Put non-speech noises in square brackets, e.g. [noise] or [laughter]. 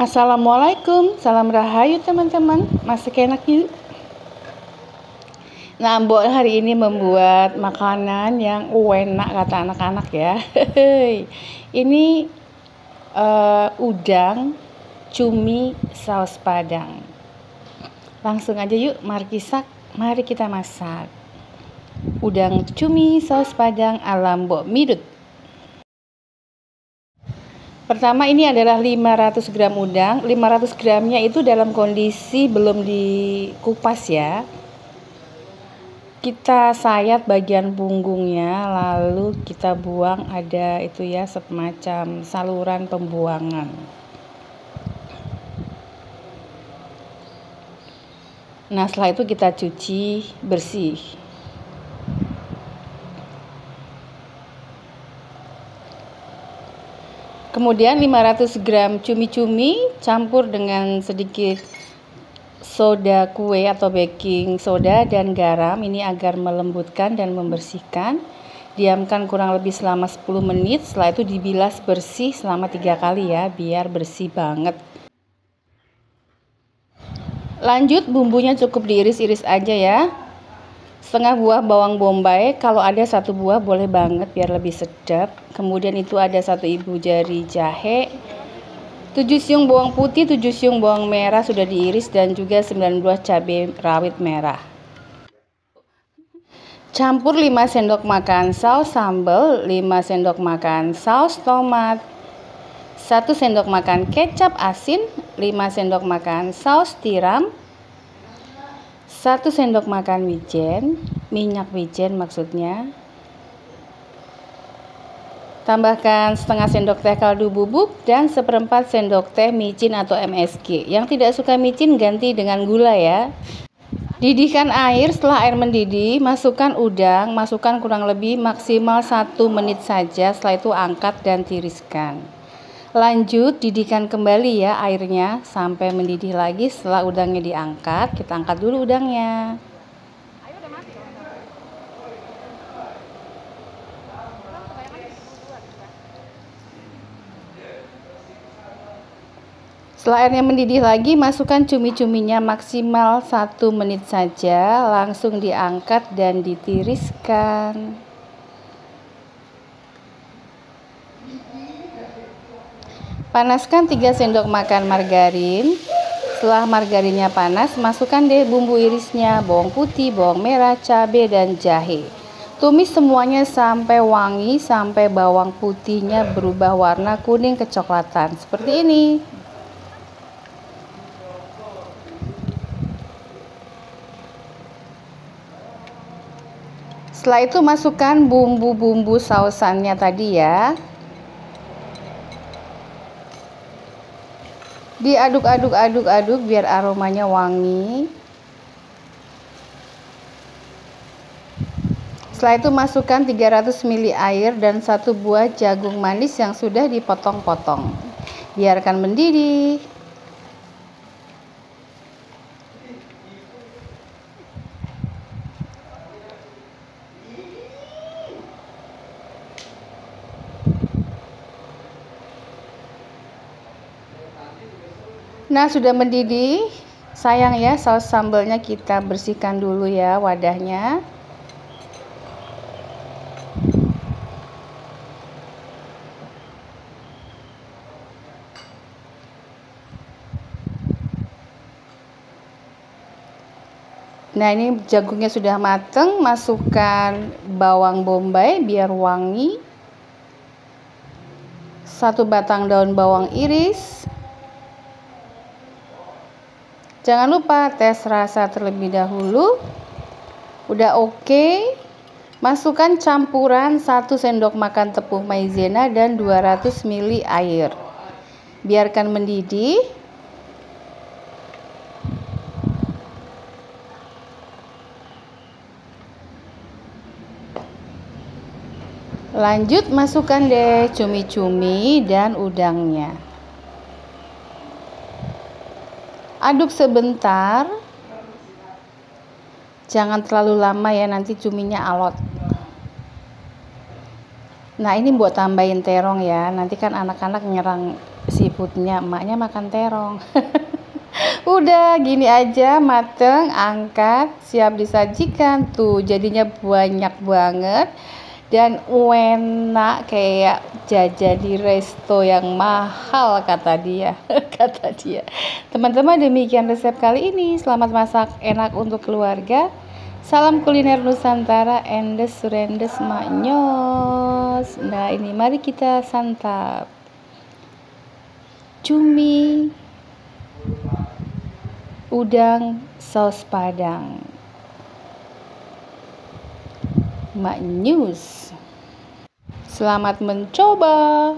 Assalamualaikum, salam rahayu teman-teman. Masih enak yuk. Nah, Mbok hari ini membuat makanan yang enak kata anak-anak ya. ini uh, udang cumi saus padang. Langsung aja yuk, mari kita, mari kita masak. Udang cumi saus padang ala Mbok Midut. Pertama ini adalah 500 gram udang. 500 gramnya itu dalam kondisi belum dikupas ya. Kita sayat bagian punggungnya lalu kita buang ada itu ya semacam saluran pembuangan. Nah, setelah itu kita cuci bersih. Kemudian 500 gram cumi-cumi campur dengan sedikit soda kue atau baking soda dan garam ini agar melembutkan dan membersihkan. Diamkan kurang lebih selama 10 menit, setelah itu dibilas bersih selama tiga kali ya, biar bersih banget. Lanjut bumbunya cukup diiris-iris aja ya setengah buah bawang bombay kalau ada satu buah boleh banget biar lebih sedap. Kemudian itu ada satu ibu jari jahe 7 siung bawang putih 7 siung bawang merah sudah diiris dan juga 9 buah cabai rawit merah. Campur 5 sendok makan saus sambal 5 sendok makan saus tomat 1 sendok makan kecap asin 5 sendok makan saus tiram 1 sendok makan wijen, minyak wijen maksudnya. Tambahkan setengah sendok teh kaldu bubuk dan seperempat sendok teh micin atau MSG. Yang tidak suka micin ganti dengan gula ya. Didihkan air, setelah air mendidih, masukkan udang, masukkan kurang lebih maksimal 1 menit saja, setelah itu angkat dan tiriskan. Lanjut didihkan kembali ya airnya sampai mendidih lagi setelah udangnya diangkat. Kita angkat dulu udangnya. Setelah airnya mendidih lagi, masukkan cumi-cuminya maksimal 1 menit saja, langsung diangkat dan ditiriskan. Panaskan 3 sendok makan margarin. Setelah margarinnya panas, masukkan deh bumbu irisnya, bawang putih, bawang merah, cabai, dan jahe. Tumis semuanya sampai wangi, sampai bawang putihnya berubah warna kuning kecoklatan. Seperti ini. Setelah itu masukkan bumbu-bumbu sausannya tadi ya. Diaduk-aduk-aduk-aduk biar aromanya wangi. Setelah itu masukkan 300 ml air dan satu buah jagung manis yang sudah dipotong-potong. Biarkan mendidih Nah, sudah mendidih. Sayang ya, saus sambalnya kita bersihkan dulu ya wadahnya. Nah, ini jagungnya sudah mateng, masukkan bawang bombay biar wangi. Satu batang daun bawang iris, Jangan lupa tes rasa terlebih dahulu. Udah oke. Okay. Masukkan campuran 1 sendok makan tepung maizena dan 200 ml air. Biarkan mendidih. Lanjut masukkan deh cumi-cumi dan udangnya. Aduk sebentar. Jangan terlalu lama ya nanti cuminya alot. Nah ini buat tambahin terong ya. Nanti kan anak-anak nyerang seafoodnya emaknya makan terong. [laughs] Udah gini aja. Mateng angkat. Siap disajikan. Tuh jadinya banyak banget dan enak kayak jajan di resto yang mahal kata dia. [laughs] Kata dia. Teman-teman demikian resep kali ini. Selamat masak enak untuk keluarga. Salam kuliner nusantara endes surendes maknyos nah ini mari kita santap. Cumi udang saus padang Mak News. Selamat mencoba.